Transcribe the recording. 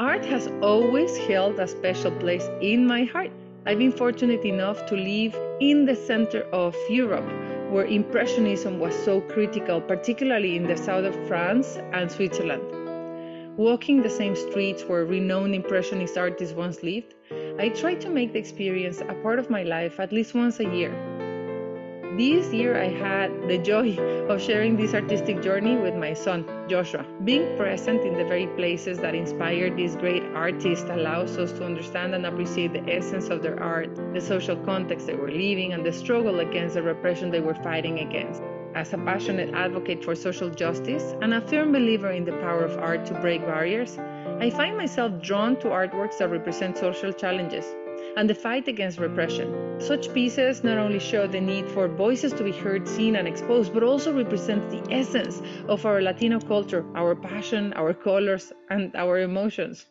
Art has always held a special place in my heart. I've been fortunate enough to live in the center of Europe, where Impressionism was so critical, particularly in the south of France and Switzerland. Walking the same streets where renowned Impressionist artists once lived, I try to make the experience a part of my life at least once a year. This year, I had the joy of sharing this artistic journey with my son, Joshua. Being present in the very places that inspired these great artists allows us to understand and appreciate the essence of their art, the social context they were living, and the struggle against the repression they were fighting against. As a passionate advocate for social justice and a firm believer in the power of art to break barriers, I find myself drawn to artworks that represent social challenges and the fight against repression. Such pieces not only show the need for voices to be heard, seen, and exposed, but also represent the essence of our Latino culture, our passion, our colors, and our emotions.